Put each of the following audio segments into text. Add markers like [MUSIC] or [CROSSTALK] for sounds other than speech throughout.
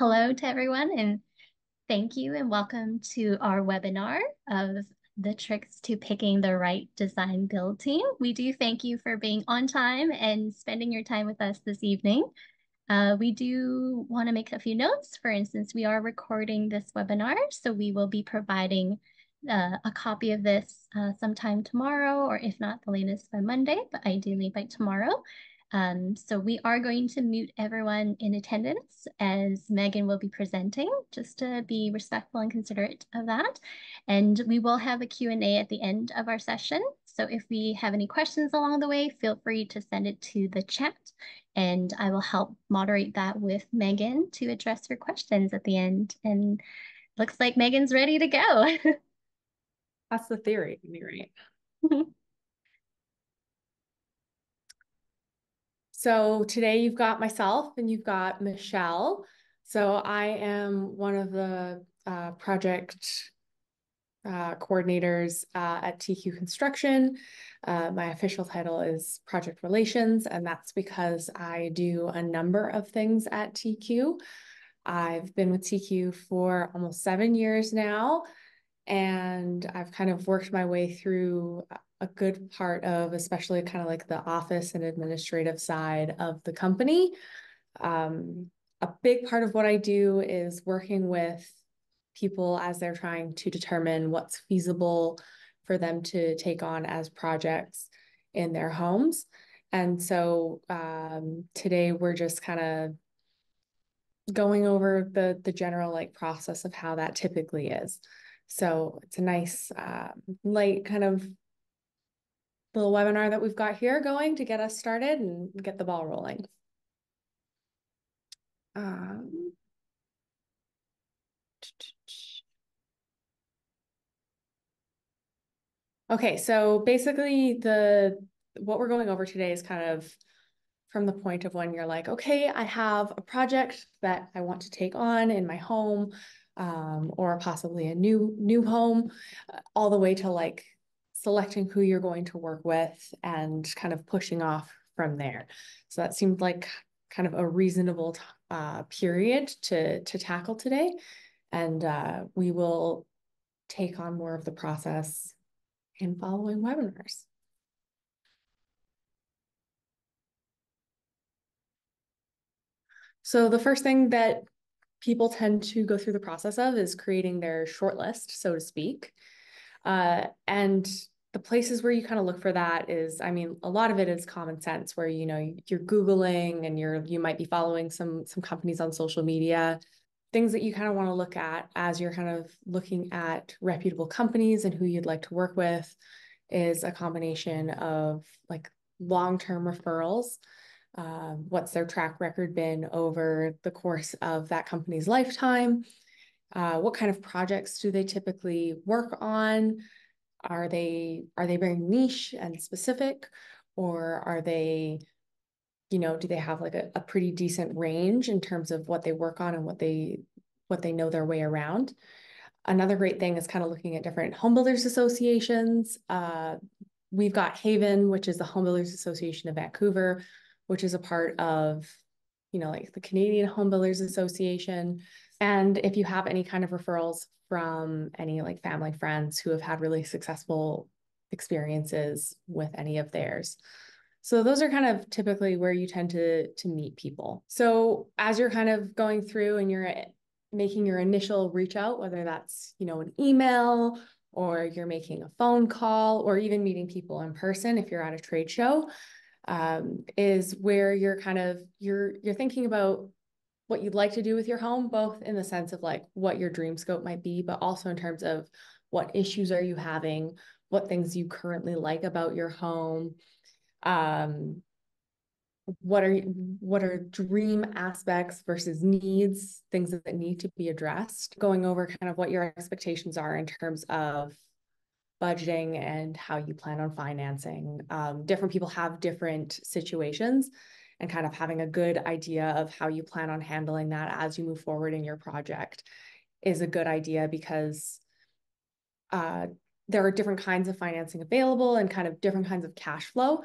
Hello to everyone, and thank you and welcome to our webinar of the tricks to picking the right design build team. We do thank you for being on time and spending your time with us this evening. Uh, we do want to make a few notes. For instance, we are recording this webinar, so we will be providing uh, a copy of this uh, sometime tomorrow, or if not, the latest by Monday, but ideally by tomorrow. Um, so we are going to mute everyone in attendance as Megan will be presenting, just to be respectful and considerate of that. And we will have a Q&A at the end of our session. So if we have any questions along the way, feel free to send it to the chat and I will help moderate that with Megan to address your questions at the end. And looks like Megan's ready to go. [LAUGHS] That's the theory, right? [LAUGHS] So today you've got myself and you've got Michelle. So I am one of the uh, project uh, coordinators uh, at TQ Construction. Uh, my official title is Project Relations, and that's because I do a number of things at TQ. I've been with TQ for almost seven years now, and I've kind of worked my way through a good part of, especially kind of like the office and administrative side of the company. Um, a big part of what I do is working with people as they're trying to determine what's feasible for them to take on as projects in their homes. And so um, today we're just kind of going over the the general like process of how that typically is. So it's a nice uh, light kind of little webinar that we've got here going to get us started and get the ball rolling. Um, okay, so basically the what we're going over today is kind of from the point of when you're like, okay, I have a project that I want to take on in my home, um, or possibly a new new home, uh, all the way to like selecting who you're going to work with and kind of pushing off from there. So that seemed like kind of a reasonable uh, period to, to tackle today. And uh, we will take on more of the process in following webinars. So the first thing that people tend to go through the process of is creating their shortlist, so to speak. Uh, and the places where you kind of look for that is, I mean, a lot of it is common sense where, you know, you're Googling and you're, you might be following some, some companies on social media, things that you kind of want to look at as you're kind of looking at reputable companies and who you'd like to work with is a combination of like long-term referrals. Uh, what's their track record been over the course of that company's lifetime? Uh, what kind of projects do they typically work on? Are they are they very niche and specific, or are they, you know, do they have like a, a pretty decent range in terms of what they work on and what they what they know their way around? Another great thing is kind of looking at different home builders associations. Uh, we've got HAVAN, which is the Home Builders Association of Vancouver, which is a part of, you know, like the Canadian Home Builders Association. And if you have any kind of referrals from any like family friends who have had really successful experiences with any of theirs. So those are kind of typically where you tend to to meet people. So as you're kind of going through and you're making your initial reach out, whether that's, you know, an email or you're making a phone call or even meeting people in person if you're at a trade show, um, is where you're kind of you're you're thinking about what you'd like to do with your home, both in the sense of like what your dream scope might be, but also in terms of what issues are you having, what things you currently like about your home, um, what are what are dream aspects versus needs, things that need to be addressed. Going over kind of what your expectations are in terms of budgeting and how you plan on financing. Um, different people have different situations and kind of having a good idea of how you plan on handling that as you move forward in your project is a good idea because uh, there are different kinds of financing available and kind of different kinds of cash flow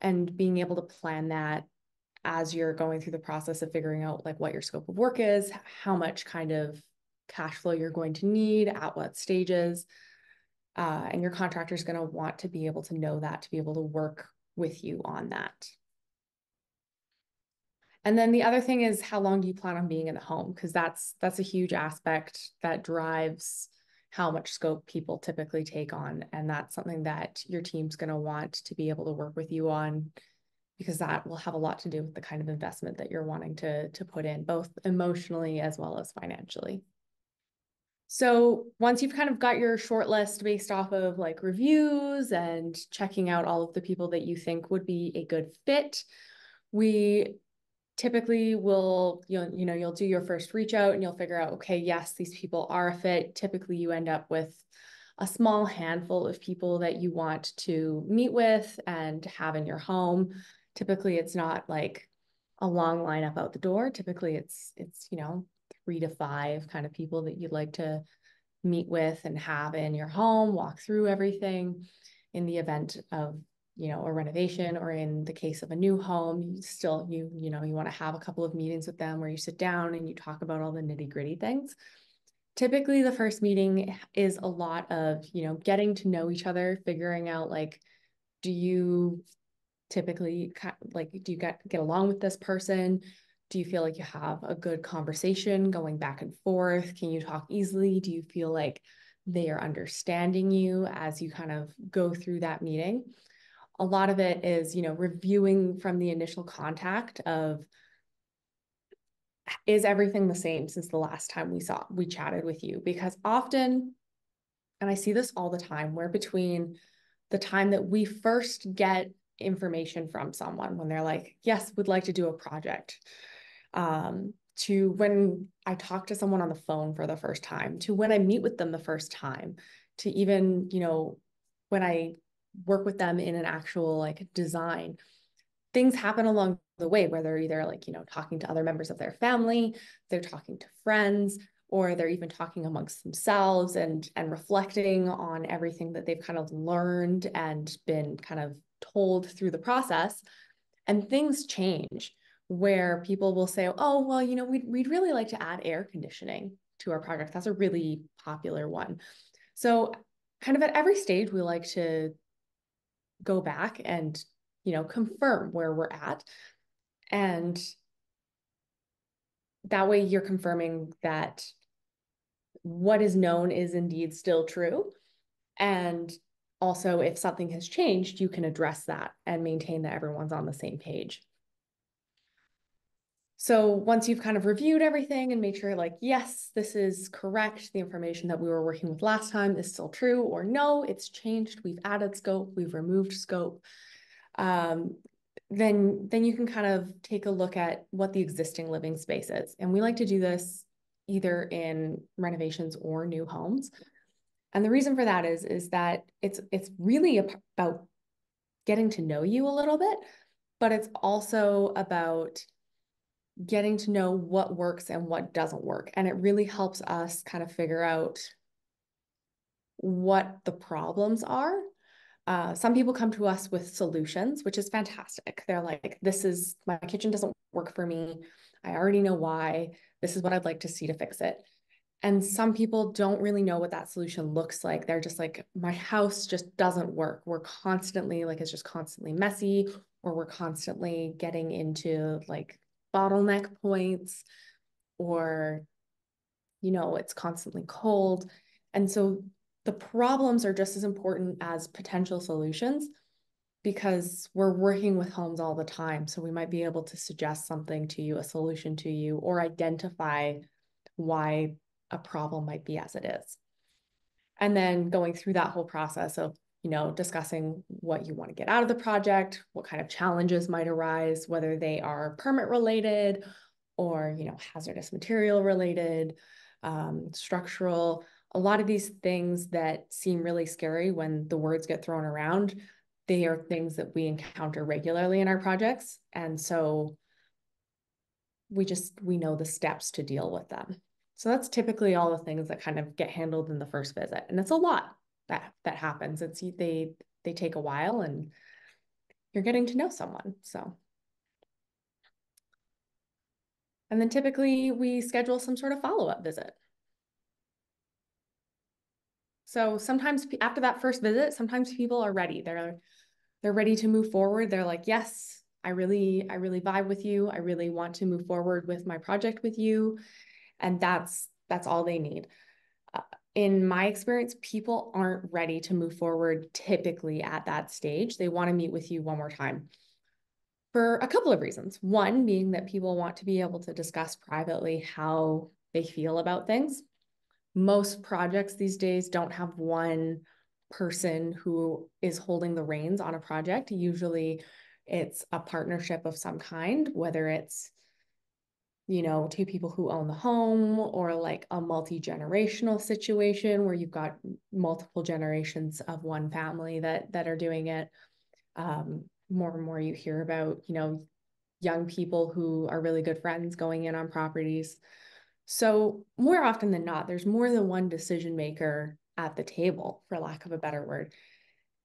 and being able to plan that as you're going through the process of figuring out like what your scope of work is, how much kind of cash flow you're going to need at what stages. Uh, and your contractor is going to want to be able to know that to be able to work with you on that. And then the other thing is how long do you plan on being in the home? Because that's that's a huge aspect that drives how much scope people typically take on. And that's something that your team's going to want to be able to work with you on because that will have a lot to do with the kind of investment that you're wanting to, to put in, both emotionally as well as financially. So once you've kind of got your short list based off of like reviews and checking out all of the people that you think would be a good fit, we typically will you'll you know you'll do your first reach out and you'll figure out okay yes these people are a fit. Typically you end up with a small handful of people that you want to meet with and have in your home. Typically it's not like a long lineup out the door. Typically it's it's you know three to five kind of people that you'd like to meet with and have in your home walk through everything in the event of you know a renovation or in the case of a new home you still you you know you want to have a couple of meetings with them where you sit down and you talk about all the nitty gritty things. Typically the first meeting is a lot of you know getting to know each other figuring out like do you typically like do you get get along with this person do you feel like you have a good conversation going back and forth? Can you talk easily? Do you feel like they are understanding you as you kind of go through that meeting? A lot of it is, you know, reviewing from the initial contact of is everything the same since the last time we saw we chatted with you? Because often and I see this all the time where between the time that we first get information from someone when they're like, yes, would like to do a project, um, to when I talk to someone on the phone for the first time, to when I meet with them the first time, to even, you know, when I work with them in an actual like design things happen along the way where they're either like you know talking to other members of their family they're talking to friends or they're even talking amongst themselves and and reflecting on everything that they've kind of learned and been kind of told through the process and things change where people will say oh well you know we'd, we'd really like to add air conditioning to our project that's a really popular one. So kind of at every stage we like to go back and you know confirm where we're at. And that way you're confirming that what is known is indeed still true. And also if something has changed you can address that and maintain that everyone's on the same page so once you've kind of reviewed everything and made sure like, yes, this is correct, the information that we were working with last time is still true, or no, it's changed, we've added scope, we've removed scope, um, then, then you can kind of take a look at what the existing living space is. And we like to do this either in renovations or new homes. And the reason for that is, is that it's it's really about getting to know you a little bit, but it's also about getting to know what works and what doesn't work. And it really helps us kind of figure out what the problems are. Uh, some people come to us with solutions, which is fantastic. They're like, this is my kitchen doesn't work for me. I already know why. This is what I'd like to see to fix it. And some people don't really know what that solution looks like. They're just like, my house just doesn't work. We're constantly like, it's just constantly messy, or we're constantly getting into like bottleneck points or you know it's constantly cold. And so the problems are just as important as potential solutions because we're working with homes all the time. So we might be able to suggest something to you a solution to you or identify why a problem might be as it is. And then going through that whole process of you know, discussing what you want to get out of the project, what kind of challenges might arise, whether they are permit related or, you know, hazardous material related, um, structural. A lot of these things that seem really scary when the words get thrown around, they are things that we encounter regularly in our projects. And so we just, we know the steps to deal with them. So that's typically all the things that kind of get handled in the first visit. And it's a lot that that happens. It's they they take a while and you're getting to know someone. So And then typically we schedule some sort of follow-up visit. So sometimes after that first visit, sometimes people are ready. They're they're ready to move forward. They're like, "Yes, I really I really vibe with you. I really want to move forward with my project with you." And that's that's all they need. Uh, in my experience, people aren't ready to move forward typically at that stage. They want to meet with you one more time for a couple of reasons. One being that people want to be able to discuss privately how they feel about things most projects these days don't have one person who is holding the reins on a project. Usually it's a partnership of some kind, whether it's you know, two people who own the home or like a multi-generational situation where you've got multiple generations of one family that that are doing it. Um, more and more you hear about, you know, young people who are really good friends going in on properties. So, more often than not, there's more than one decision maker at the table, for lack of a better word.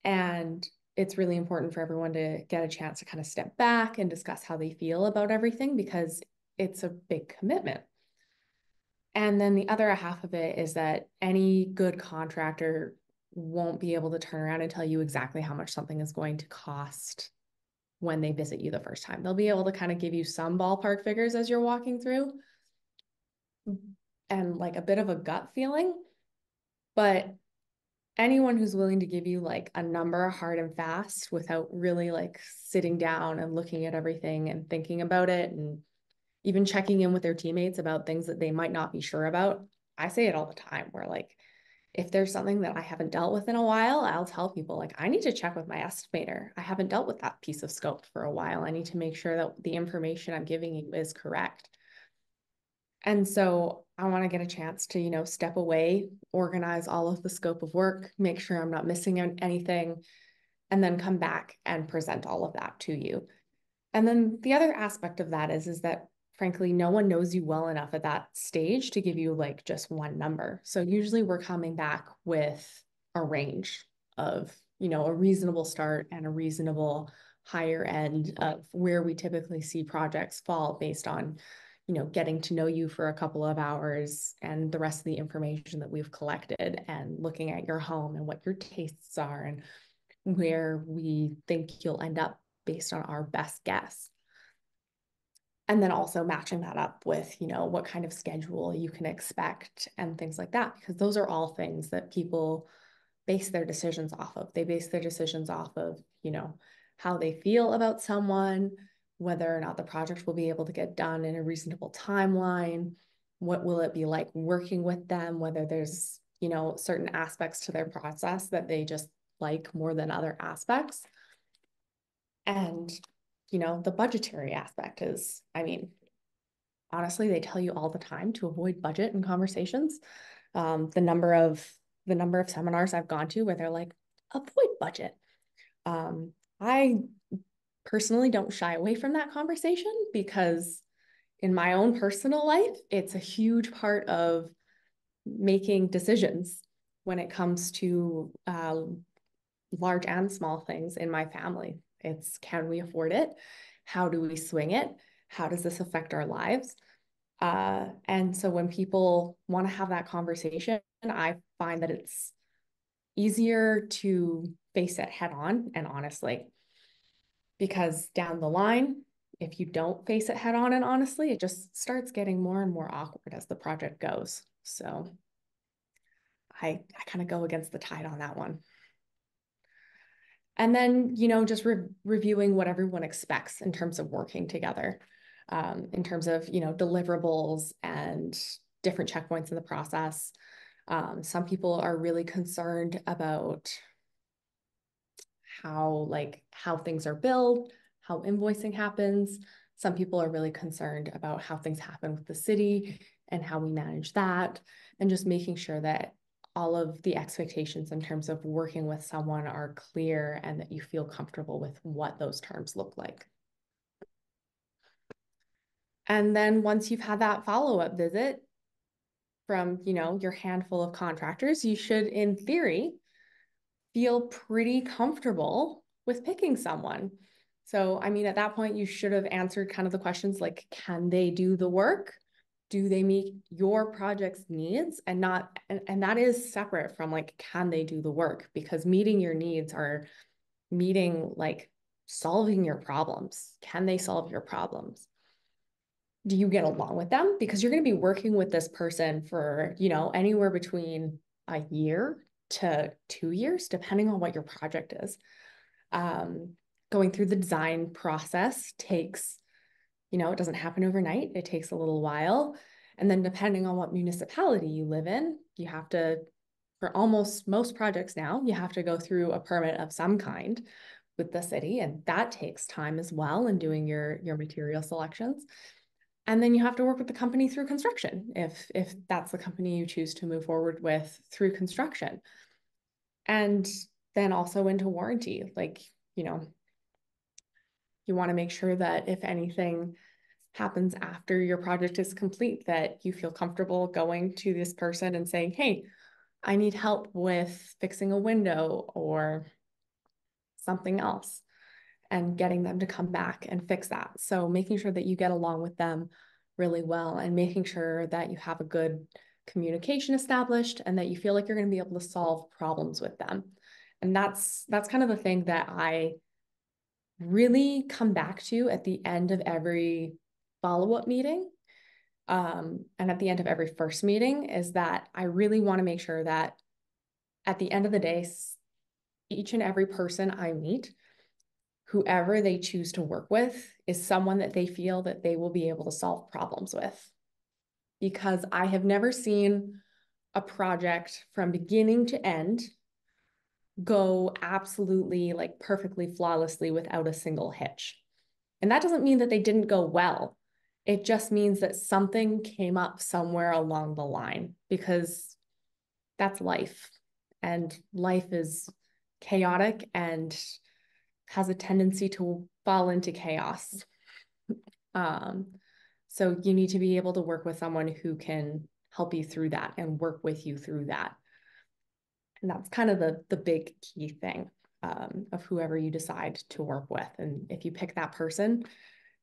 And it's really important for everyone to get a chance to kind of step back and discuss how they feel about everything because it's a big commitment. And then the other half of it is that any good contractor won't be able to turn around and tell you exactly how much something is going to cost when they visit you the first time. They'll be able to kind of give you some ballpark figures as you're walking through, and like a bit of a gut feeling. But anyone who's willing to give you like a number hard and fast without really like sitting down and looking at everything and thinking about it and even checking in with their teammates about things that they might not be sure about. I say it all the time where like if there's something that I haven't dealt with in a while, I'll tell people like I need to check with my estimator. I haven't dealt with that piece of scope for a while. I need to make sure that the information I'm giving you is correct. And so I want to get a chance to, you know, step away, organize all of the scope of work, make sure I'm not missing anything, and then come back and present all of that to you. And then the other aspect of that is, is that frankly, no one knows you well enough at that stage to give you like just one number. So usually we're coming back with a range of, you know, a reasonable start and a reasonable higher end of where we typically see projects fall based on you know, getting to know you for a couple of hours and the rest of the information that we've collected and looking at your home and what your tastes are and where we think you'll end up based on our best guess. And then also matching that up with, you know, what kind of schedule you can expect and things like that, because those are all things that people base their decisions off of. They base their decisions off of, you know, how they feel about someone, whether or not the project will be able to get done in a reasonable timeline what will it be like working with them whether there's you know certain aspects to their process that they just like more than other aspects and you know the budgetary aspect is i mean honestly they tell you all the time to avoid budget in conversations um, the number of the number of seminars i've gone to where they're like avoid budget um, i personally don't shy away from that conversation because in my own personal life, it's a huge part of making decisions when it comes to uh, large and small things in my family. It's can we afford it? How do we swing it? How does this affect our lives? Uh, and so when people want to have that conversation, I find that it's easier to face it head on and honestly because down the line, if you don't face it head on and honestly, it just starts getting more and more awkward as the project goes. So I, I kind of go against the tide on that one. And then, you know, just re reviewing what everyone expects in terms of working together, um, in terms of, you know, deliverables and different checkpoints in the process. Um, some people are really concerned about how like how things are billed, how invoicing happens. Some people are really concerned about how things happen with the city and how we manage that and just making sure that all of the expectations in terms of working with someone are clear and that you feel comfortable with what those terms look like. And then once you've had that follow-up visit from, you know, your handful of contractors, you should in theory feel pretty comfortable with picking someone. So, I mean, at that point, you should have answered kind of the questions like, can they do the work? Do they meet your project's needs? And not, and, and that is separate from like, can they do the work? Because meeting your needs are meeting like solving your problems. Can they solve your problems? Do you get along with them? Because you're going to be working with this person for, you know, anywhere between a year to two years, depending on what your project is. Um, going through the design process takes, you know, it doesn't happen overnight, it takes a little while. And then, depending on what municipality you live in, you have to, for almost most projects now, you have to go through a permit of some kind with the city. And that takes time as well in doing your, your material selections. And then you have to work with the company through construction if if that's the company you choose to move forward with through construction. And then also into warranty, like, you know, you want to make sure that if anything happens after your project is complete, that you feel comfortable going to this person and saying, hey, I need help with fixing a window or something else and getting them to come back and fix that. So making sure that you get along with them really well and making sure that you have a good communication established and that you feel like you're going to be able to solve problems with them. And that's that's kind of the thing that I really come back to at the end of every follow-up meeting um, and at the end of every first meeting is that I really want to make sure that at the end of the day, each and every person I meet, whoever they choose to work with, is someone that they feel that they will be able to solve problems with. Because I have never seen a project from beginning to end go absolutely like perfectly flawlessly without a single hitch. And that doesn't mean that they didn't go well. It just means that something came up somewhere along the line because that's life. And life is chaotic and has a tendency to fall into chaos. Um, so you need to be able to work with someone who can help you through that and work with you through that. And that's kind of the, the big key thing um, of whoever you decide to work with. And if you pick that person,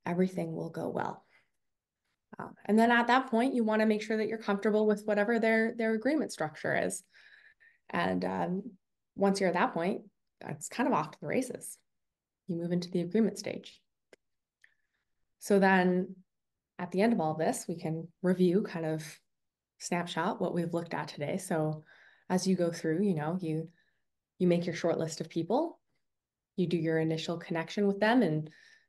everything will go well. Um, and then at that point, you want to make sure that you're comfortable with whatever their their agreement structure is. And um, once you're at that point, it's kind of off to the races. You move into the agreement stage. So then at the end of all this, we can review kind of snapshot what we've looked at today. So as you go through, you know, you you make your short list of people, you do your initial connection with them and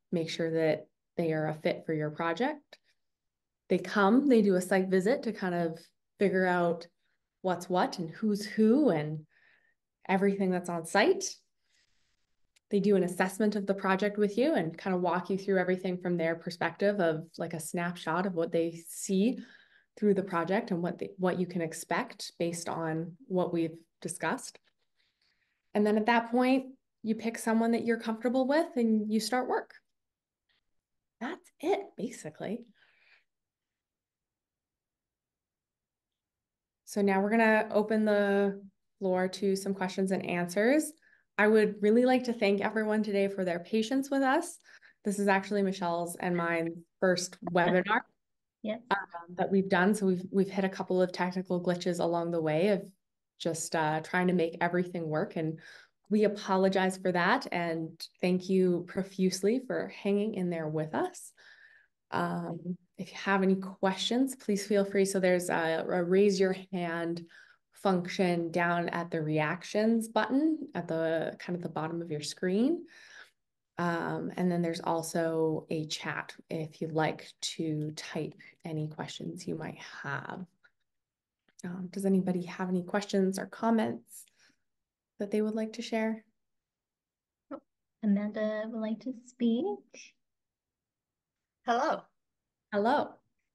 make sure that they are a fit for your project. They come, they do a site visit to kind of figure out what's what and who's who and everything that's on site. They do an assessment of the project with you and kind of walk you through everything from their perspective of like a snapshot of what they see through the project and what the, what you can expect based on what we've discussed. And then at that point, you pick someone that you're comfortable with and you start work. That's it, basically. So now we're going to open the floor to some questions and answers. I would really like to thank everyone today for their patience with us. This is actually Michelle's and mine first webinar yeah. um, that we've done. So we've we've hit a couple of technical glitches along the way of just uh, trying to make everything work, and we apologize for that. And thank you profusely for hanging in there with us. Um, if you have any questions, please feel free. So there's a, a raise your hand function down at the reactions button at the kind of the bottom of your screen. Um, and then there's also a chat if you'd like to type any questions you might have. Um, does anybody have any questions or comments that they would like to share? Amanda would like to speak. Hello. Hello.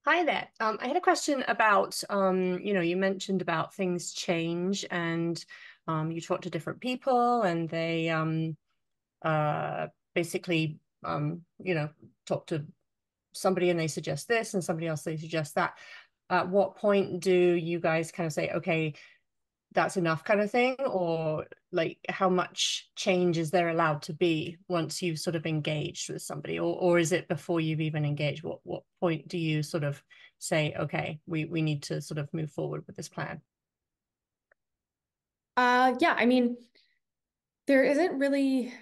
Hi there. Um, I had a question about, um, you know, you mentioned about things change and um, you talk to different people and they um, uh, basically, um, you know, talk to somebody and they suggest this and somebody else they suggest that. At what point do you guys kind of say, okay, that's enough kind of thing? Or like how much change is there allowed to be once you've sort of engaged with somebody? Or or is it before you've even engaged? What what point do you sort of say okay we we need to sort of move forward with this plan uh yeah i mean there isn't really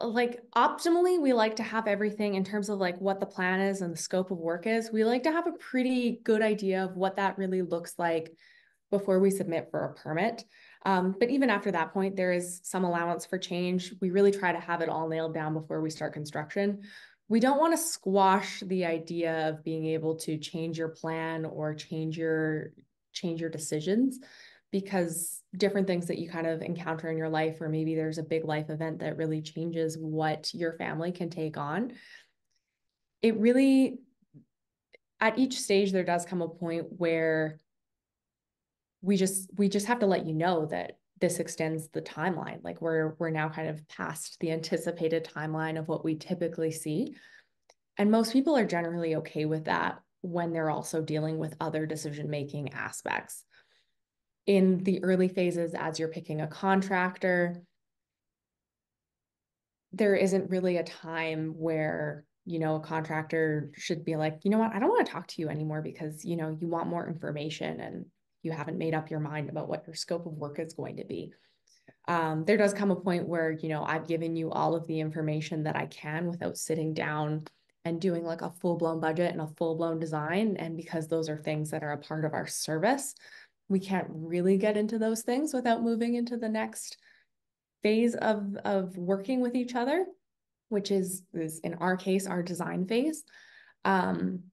like optimally we like to have everything in terms of like what the plan is and the scope of work is. We like to have a pretty good idea of what that really looks like before we submit for a permit. Um, but even after that point there is some allowance for change. We really try to have it all nailed down before we start construction. We don't want to squash the idea of being able to change your plan or change your change your decisions because different things that you kind of encounter in your life, or maybe there's a big life event that really changes what your family can take on. It really, at each stage, there does come a point where we just we just have to let you know that this extends the timeline. Like we're we're now kind of past the anticipated timeline of what we typically see. And most people are generally okay with that when they're also dealing with other decision making aspects in the early phases as you're picking a contractor, there isn't really a time where you know a contractor should be like you know what? I don't want to talk to you anymore because you know you want more information and you haven't made up your mind about what your scope of work is going to be. Um, there does come a point where you know i've given you all of the information that i can without sitting down and doing like a full-blown budget and a full-blown design and because those are things that are a part of our service we can't really get into those things without moving into the next phase of of working with each other which is is in our case our design phase. Um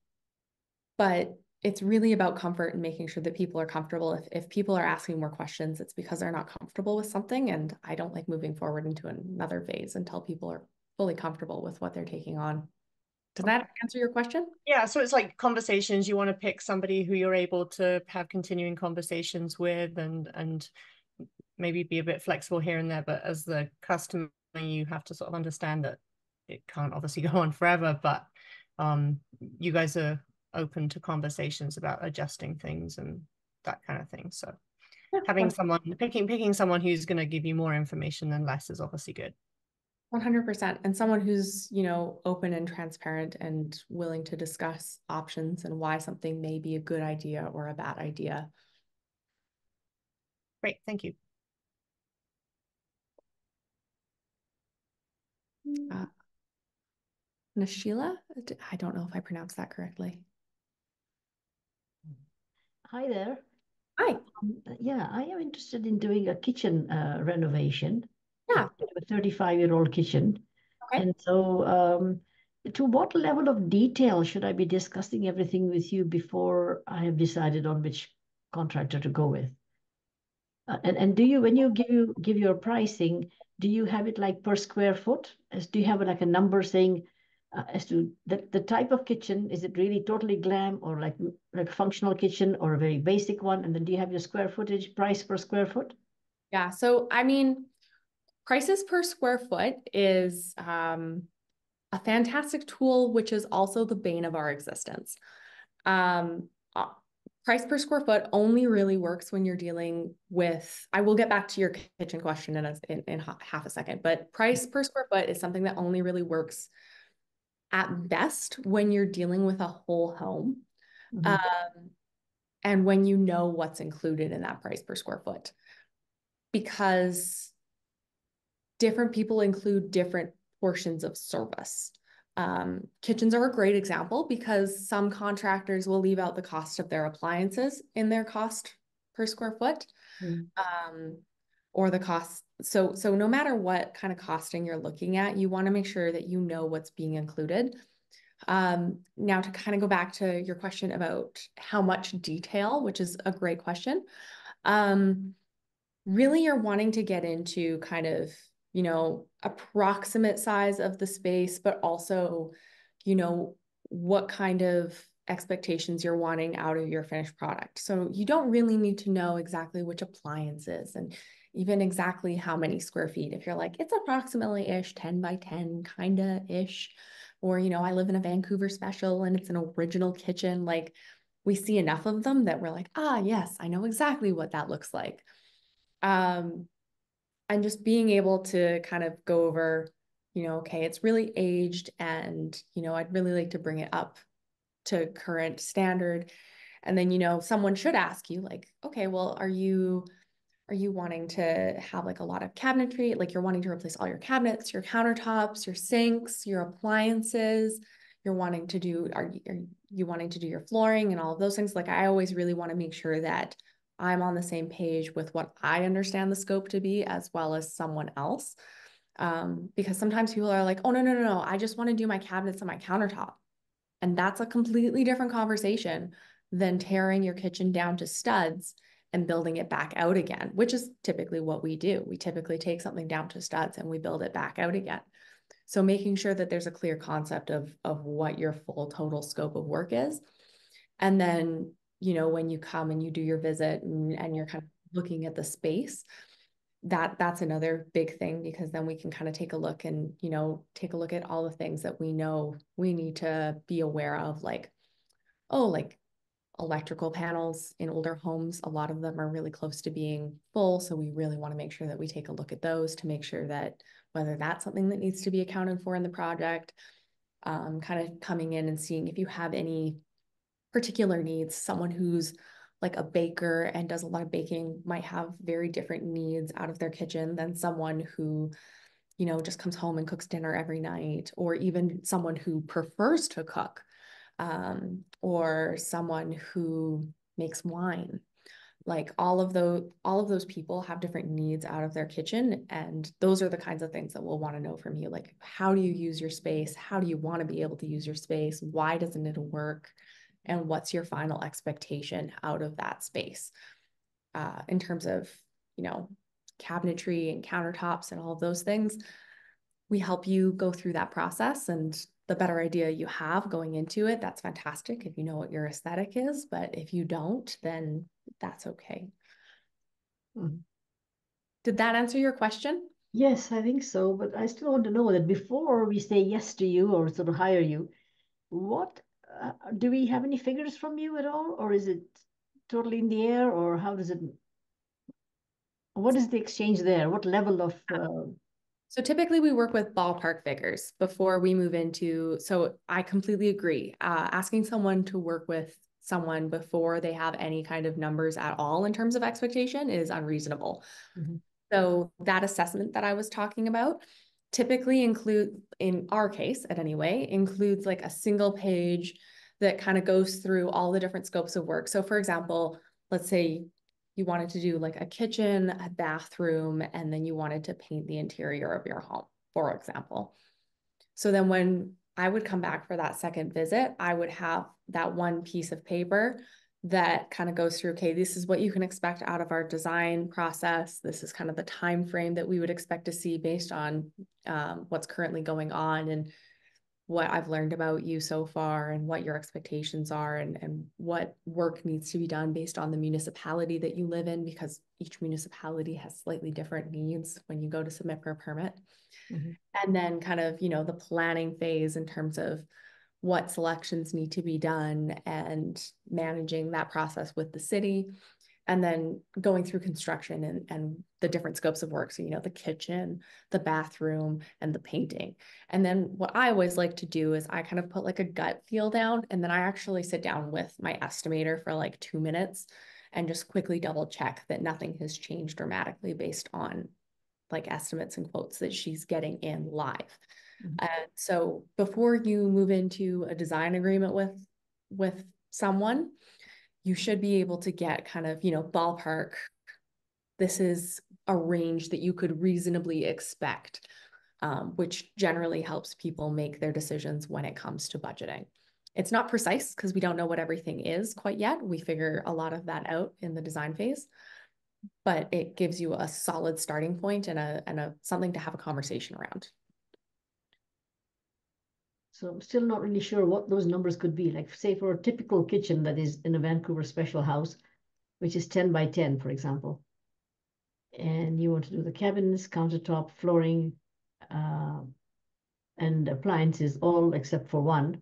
but it's really about comfort and making sure that people are comfortable. If if people are asking more questions it's because they're not comfortable with something and i don't like moving forward into another phase until people are fully comfortable with what they're taking on does that answer your question? Yeah, so it's like conversations. You want to pick somebody who you're able to have continuing conversations with and and maybe be a bit flexible here and there. But as the customer, you have to sort of understand that it can't obviously [LAUGHS] go on forever, but um, you guys are open to conversations about adjusting things and that kind of thing. So having someone picking picking someone who's going to give you more information than less is obviously good. 100% and someone who's you know open and transparent and willing to discuss options and why something may be a good idea or a bad idea great thank you uh, Nashila, I don't know if I pronounced that correctly. Hi there. Hi. Um, yeah, I am interested in doing a kitchen uh, renovation. Yeah. A 35 year old kitchen. Okay. And so, um, to what level of detail should I be discussing everything with you before I have decided on which contractor to go with? Uh, and and do you when you give you give your pricing, do you have it like per square foot? As do you have like a number saying uh, as to the, the type of kitchen? Is it really totally glam or like like functional kitchen or a very basic one? And then do you have your square footage price per square foot? Yeah. So I mean, prices per square foot is um, a fantastic tool, which is also the bane of our existence. Um, uh, price per square foot only really works when you're dealing with, I will get back to your kitchen question in, a, in, in half a second, but price per square foot is something that only really works at best when you're dealing with a whole home. Mm -hmm. um, and when you know what's included in that price per square foot. Because different people include different portions of service. Um, kitchens are a great example because some contractors will leave out the cost of their appliances in their cost per square foot. Mm. Um, or the cost. So, so no matter what kind of costing you're looking at, you want to make sure that you know what's being included. Um, now to kind of go back to your question about how much detail, which is a great question. Um, really you're wanting to get into kind of you know, approximate size of the space, but also, you know, what kind of expectations you're wanting out of your finished product. So you don't really need to know exactly which appliances and even exactly how many square feet. If you're like, it's approximately ish 10 by 10, kinda ish, or, you know, I live in a Vancouver special and it's an original kitchen, like we see enough of them that we're like, ah, yes, I know exactly what that looks like. Um, and just being able to kind of go over, you know, okay, it's really aged and, you know, I'd really like to bring it up to current standard. And then, you know, someone should ask you like, okay, well, are you are you wanting to have like a lot of cabinetry? Like you're wanting to replace all your cabinets, your countertops, your sinks, your appliances. You're wanting to do, are you, are you wanting to do your flooring and all of those things? Like I always really want to make sure that I'm on the same page with what I understand the scope to be as well as someone else. Um, because sometimes people are like, oh, no, no, no, no, I just want to do my cabinets on my countertop. And that's a completely different conversation than tearing your kitchen down to studs and building it back out again, which is typically what we do. We typically take something down to studs and we build it back out again. So making sure that there's a clear concept of, of what your full total scope of work is. And then, you know, when you come and you do your visit and, and you're kind of looking at the space, that that's another big thing because then we can kind of take a look and, you know, take a look at all the things that we know we need to be aware of, like, oh, like electrical panels in older homes, a lot of them are really close to being full. So we really want to make sure that we take a look at those to make sure that whether that's something that needs to be accounted for in the project, um, kind of coming in and seeing if you have any particular needs. Someone who's like a baker and does a lot of baking might have very different needs out of their kitchen than someone who you know just comes home and cooks dinner every night or even someone who prefers to cook um, or someone who makes wine. Like all of those all of those people have different needs out of their kitchen and those are the kinds of things that we'll want to know from you. Like how do you use your space? How do you want to be able to use your space? Why doesn't it work and what's your final expectation out of that space uh, in terms of you know cabinetry and countertops and all of those things we help you go through that process and the better idea you have going into it, that's fantastic if you know what your aesthetic is. But if you don't, then that's okay. Hmm. Did that answer your question? Yes, I think so. But I still want to know that before we say yes to you or sort of hire you, what uh, do we have any figures from you at all? Or is it totally in the air? Or how does it? What is the exchange there? What level of uh, so typically we work with ballpark figures before we move into, so I completely agree. Uh, asking someone to work with someone before they have any kind of numbers at all in terms of expectation is unreasonable. Mm-hmm. So that assessment that I was talking about typically include, in our case at any way, includes like a single page that kind of goes through all the different scopes of work. So for example, let's say you wanted to do like a kitchen, a bathroom, and then you wanted to paint the interior of your home, for example. So then when I would come back for that second visit, I would have that one piece of paper that kind of goes through okay this is what you can expect out of our design process this is kind of the time frame that we would expect to see based on um, what's currently going on and what I've learned about you so far and what your expectations are and, and what work needs to be done based on the municipality that you live in because each municipality has slightly different needs when you go to submit for a permit. Mm-hmm. And then kind of, you know, the planning phase in terms of what selections need to be done and managing that process with the city and then going through construction and, and the different scopes of work. So, you know, the kitchen, the bathroom, and the painting. And then what I always like to do is I kind of put like a gut feel down, and then I actually sit down with my estimator for like two minutes and just quickly double check that nothing has changed dramatically based on like estimates and quotes that she's getting in live. Mm-hmm. And so before you move into a design agreement with with someone, you should be able to get kind of, you know, ballpark. This is a range that you could reasonably expect, um, which generally helps people make their decisions when it comes to budgeting. It's not precise because we don't know what everything is quite yet. We figure a lot of that out in the design phase, but it gives you a solid starting point and a and a something to have a conversation around. So I'm still not really sure what those numbers could be. Like say for a typical kitchen that is in a Vancouver special house, which is 10 by 10, for example. And you want to do the cabinets, countertop, flooring, uh, and appliances, all except for one.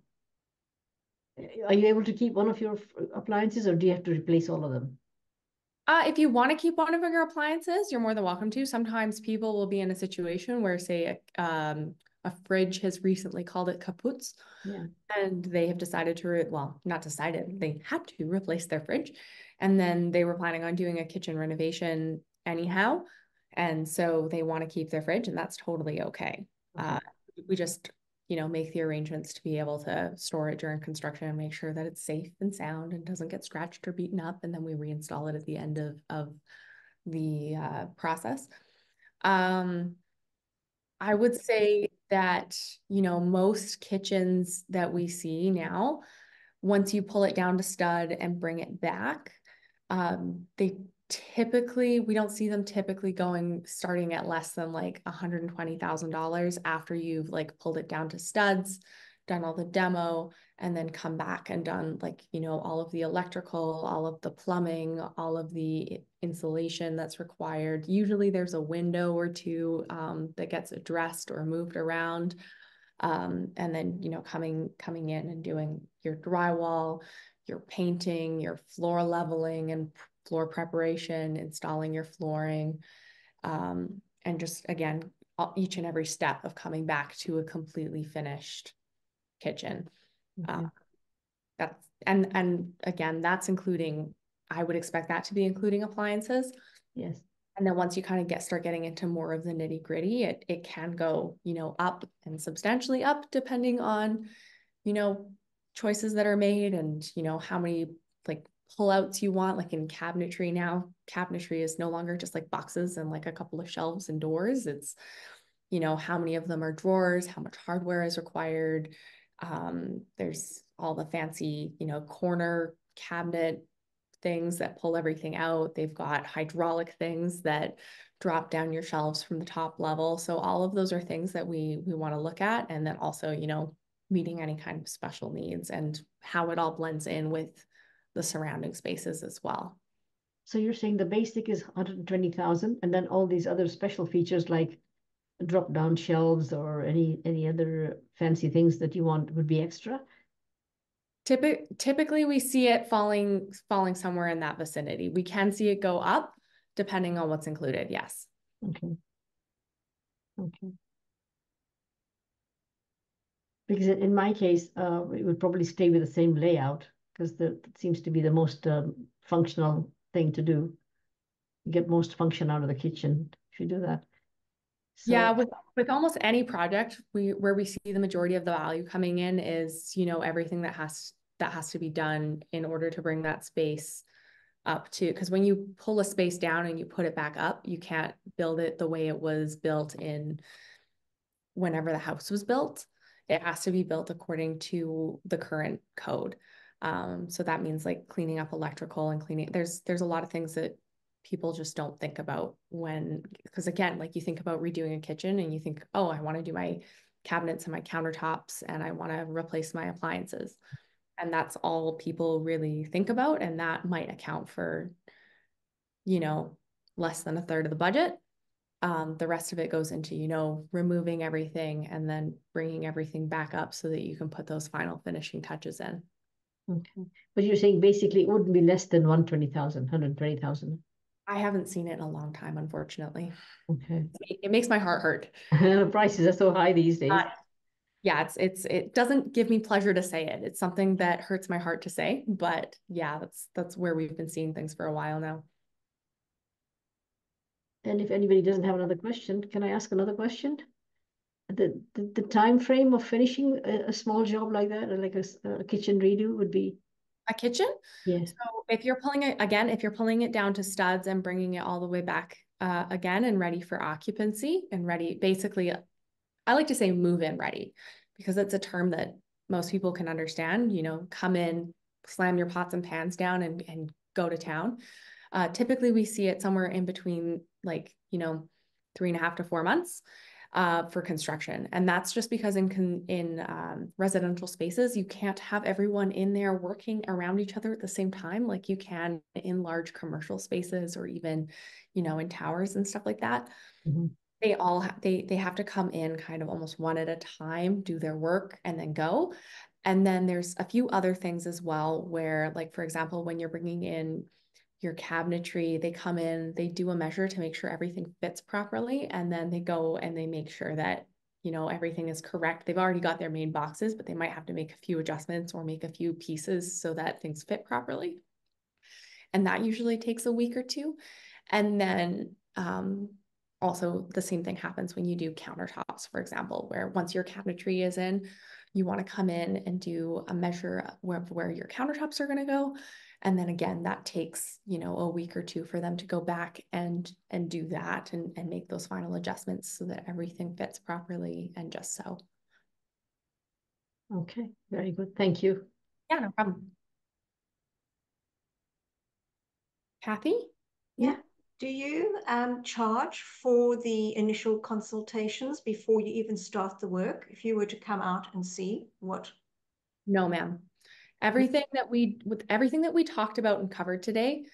Are you able to keep one of your appliances or do you have to replace all of them? Uh, if you want to keep one of your appliances, you're more than welcome to. Sometimes people will be in a situation where, say, um, a fridge has recently called it kaputs, Yeah. and they have decided to, re- well, not decided, they had to replace their fridge, and then they were planning on doing a kitchen renovation anyhow, and so they want to keep their fridge, and that's totally okay. Okay. Uh, we just, you know, make the arrangements to be able to store it during construction and make sure that it's safe and sound and doesn't get scratched or beaten up, and then we reinstall it at the end of of the uh, process. Um, I would say that, you know, most kitchens that we see now, once you pull it down to stud and bring it back, um, they typically, we don't see them typically going, starting at less than like hundred and twenty thousand dollars after you've like pulled it down to studs, done all the demo, and then come back and done like, you know, all of the electrical, all of the plumbing, all of the insulation that's required. Usually there's a window or two um, that gets addressed or moved around. Um, and then, you know, coming coming in and doing your drywall, your painting, your floor leveling and floor preparation, installing your flooring, um, and just again, each and every step of coming back to a completely finished kitchen. Okay. Uh, that's and and again, that's including, I would expect that to be including appliances. Yes. And then once you kind of get start getting into more of the nitty gritty, it it can go, you know, up and substantially up depending on, you know, choices that are made and, you know, how many like pullouts you want. Like in cabinetry now, cabinetry is no longer just like boxes and like a couple of shelves and doors. It's, you know, how many of them are drawers, how much hardware is required. Um, there's all the fancy, you know, corner cabinet things that pull everything out. They've got hydraulic things that drop down your shelves from the top level. So all of those are things that we we want to look at and then also, you know, meeting any kind of special needs and how it all blends in with the surrounding spaces as well. So you're saying the basic is hundred and twenty thousand and then all these other special features like drop down shelves or any any other fancy things that you want would be extra? Typically, typically we see it falling falling somewhere in that vicinity. We can see it go up depending on what's included. Yes. Okay. Okay. Because in in my case, uh, it would probably stay with the same layout because that seems to be the most um, functional thing to do. You get most function out of the kitchen if you do that. So, Yeah, with with almost any project, we where we see the majority of the value coming in is, you know, everything that has that has to be done in order to bring that space up to, because when you pull a space down and you put it back up, you can't build it the way it was built in whenever the house was built. It has to be built according to the current code. Um, so that means like cleaning up electrical and cleaning, there's there's a lot of things that people just don't think about when because again like you think about redoing a kitchen and you think oh i want to do my cabinets and my countertops and i want to replace my appliances and that's all people really think about and that might account for you know less than a third of the budget um, the rest of it goes into you know removing everything and then bringing everything back up so that you can put those final finishing touches in okay. But you're saying basically it wouldn't be less than 120,000, 120,000. I haven't seen it in a long time unfortunately Okay. it makes my heart hurt [LAUGHS] prices are so high these days. Uh, yeah, it's it's it doesn't give me pleasure to say it. It's something that hurts my heart to say, but yeah, that's that's where we've been seeing things for a while now. And if anybody doesn't have another question, can I ask another question? The the, the time frame of finishing a, a small job like that, like a kitchen redo would be A kitchen. yes. So if you're pulling it again, if you're pulling it down to studs and bringing it all the way back uh, again and ready for occupancy and ready, basically, I like to say move in ready because it's a term that most people can understand. You know, come in, slam your pots and pans down, and and go to town. Uh, typically, we see it somewhere in between, like you know, three and a half to four months uh, for construction, and that's just because in in um, residential spaces, you can't have everyone in there working around each other at the same time, like you can in large commercial spaces or even, you know, in towers and stuff like that. Mhm. They all ha- they they have to come in kind of almost one at a time, do their work, and then go. And then there's a few other things as well where, like, for example, when you're bringing in your cabinetry, they come in, they do a measure to make sure everything fits properly, and then they go and they make sure that you know everything is correct. They've already got their main boxes, but they might have to make a few adjustments or make a few pieces so that things fit properly. And that usually takes a week or two. And then um, also the same thing happens when you do countertops, for example, where once your cabinetry is in, you want to come in and do a measure of where, where your countertops are going to go. And then again, that takes, you know, a week or two for them to go back and and do that and, and make those final adjustments so that everything fits properly and just so. Okay, very good. Thank you. Yeah, no problem. Kathy? Yeah. Do you um, charge for the initial consultations before you even start the work? If you were to come out and see what? No, ma'am. Everything that we with everything that we talked about and covered today,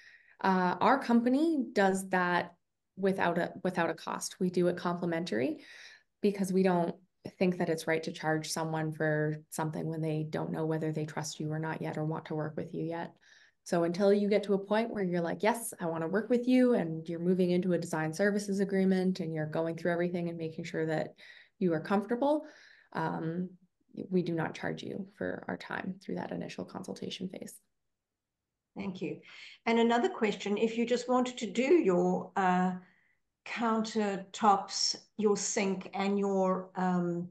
uh, our company does that without a without a cost. We do it complimentary because we don't think that it's right to charge someone for something when they don't know whether they trust you or not yet or want to work with you yet. So until you get to a point where you're like, yes, I want to work with you, and you're moving into a design services agreement and you're going through everything and making sure that you are comfortable, um, we do not charge you for our time through that initial consultation phase. Thank you. And another question, if you just wanted to do your uh, countertops, your sink and your um,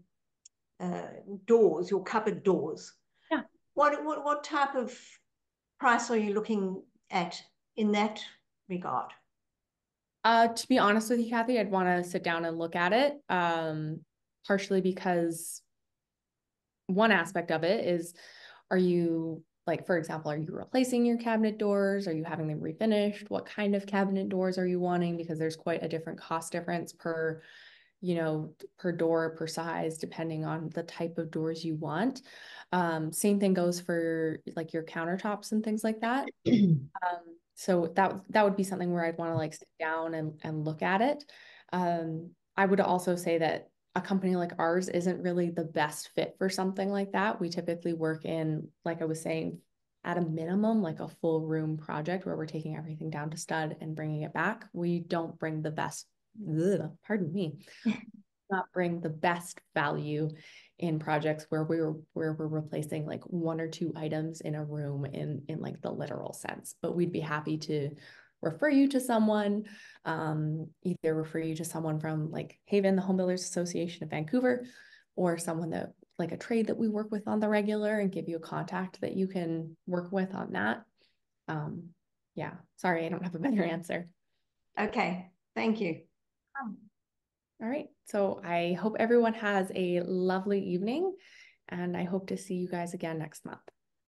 uh, doors, your cupboard doors, yeah. what, what, what type of price are you looking at in that regard? Uh, to be honest with you, Kathy, I'd want to sit down and look at it. Um, partially because one aspect of it is, are you like, for example, are you replacing your cabinet doors? Are you having them refinished? What kind of cabinet doors are you wanting? Because there's quite a different cost difference per you know, per door, per size, depending on the type of doors you want. Um, same thing goes for like your countertops and things like that. [CLEARS THROAT] um, so that that would be something where I'd want to like sit down and, and look at it. Um, I would also say that a company like ours isn't really the best fit for something like that. We typically work in, like I was saying, at a minimum, like a full room project where we're taking everything down to stud and bringing it back. We don't bring the best ugh, pardon me, [LAUGHS] not bring the best value in projects where we're where we're replacing like one or two items in a room in in like the literal sense. But we'd be happy to refer you to someone, um, either refer you to someone from like HAVAN, the Home Builders Association of Vancouver, or someone that like a trade that we work with on the regular and give you a contact that you can work with on that. Um, yeah, sorry, I don't have a better answer. Okay, thank you. All right. So I hope everyone has a lovely evening and I hope to see you guys again next month.